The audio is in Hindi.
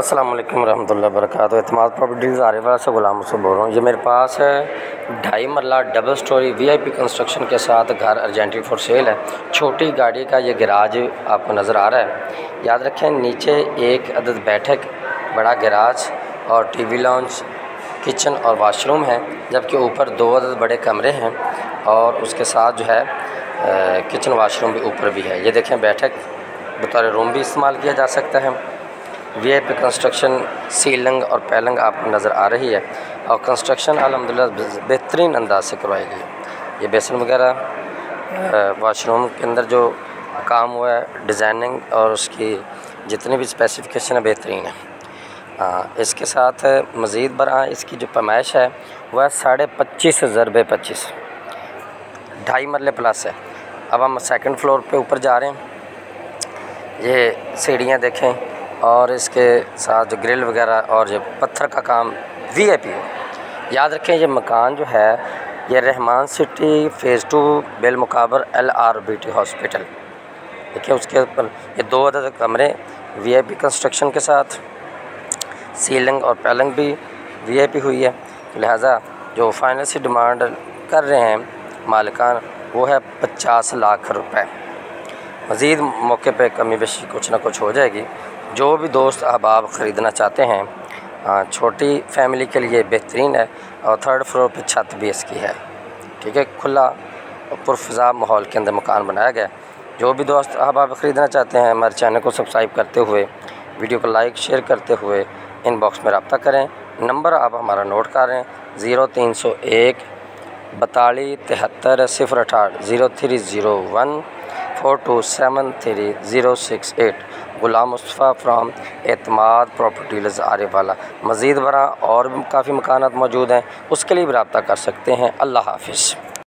अस्सलाम वालेकुम रहमतुल्लाहि वरकatuh एतमाद प्रॉपर्टीज़ आरे वाला से गुलाम से बोल रहा हूँ। ये मेरे पास है ढाई मरला डबल स्टोरी वीआईपी कंस्ट्रक्शन के साथ घर अर्जेंटली फॉर सेल है। छोटी गाड़ी का ये गराज आपको नज़र आ रहा है। याद रखें, नीचे एक अदद बैठक, बड़ा गराज और टीवी लॉन्च किचन और वाशरूम है, जबकि ऊपर दो अदद बड़े कमरे हैं और उसके साथ जो है किचन वाशरूम भी ऊपर भी है। ये देखें, बैठक, बतौर रूम भी इस्तेमाल किया जा सकता है। V I P construction ceiling और पैलंग आपको नज़र आ रही है और कंस्ट्रक्शन अलहमदिल्ला बेहतरीन अंदाज से करवाई गई ये बेसन वगैरह वाशरूम के अंदर जो काम हुआ है डिज़ाइनिंग और उसकी जितनी भी स्पेसिफिकेशन है बेहतरीन है। आ, इसके साथ मज़ीद बरा इसकी जो पैमाइश है वह साढ़े पच्चीस ज़रबे पच्चीस। ढाई मरले प्लस है। अब हम सेकंड फ्लोर पे ऊपर जा रहे हैं। ये सीढ़ियाँ देखें। और इसके साथ जो ग्रिल वगैरह और जो पत्थर का काम वी आई पी हो। याद रखें, ये मकान जो है, ये Rahman city phase two बेलमुकाबर L R B T hospital देखिए, उसके ऊपर ये दो अदद कमरे वी आई पी कंस्ट्रक्शन के साथ सीलिंग और पैलिंग भी वी आई पी हुई है। लिहाजा जो फाइनल से डिमांड कर रहे हैं मालिकान, वो है पचास लाख रुपए। मज़ीद मौके पर कमी बेशी कुछ ना कुछ हो जाएगी। जो भी दोस्त अहबाब ख़रीदना चाहते हैं छोटी फैमिली के लिए बेहतरीन है और थर्ड फ्लोर पर छत भी इसकी है। ठीक है, खुला पुरफ़ा माहौल के अंदर मकान बनाया गया। जो भी दोस्त अहबाब ख़रीदना चाहते हैं, हमारे चैनल को सब्सक्राइब करते हुए, वीडियो को लाइक, शेयर करते हुए इनबॉक्स में रबता करें। नंबर आप हमारा नोट करें ज़ीरो तीन सौ एक बतालीस तिहत्तर, सिफर अठाठ zero three zero one. Four two seven three zero six eight Ghulam Mustafa from Etemad property आरे वाला। मज़ीद बरा और काफ़ी मकान मौजूद हैं, उसके लिए भी रबता कर सकते हैं। अल्लाह हाफिज़।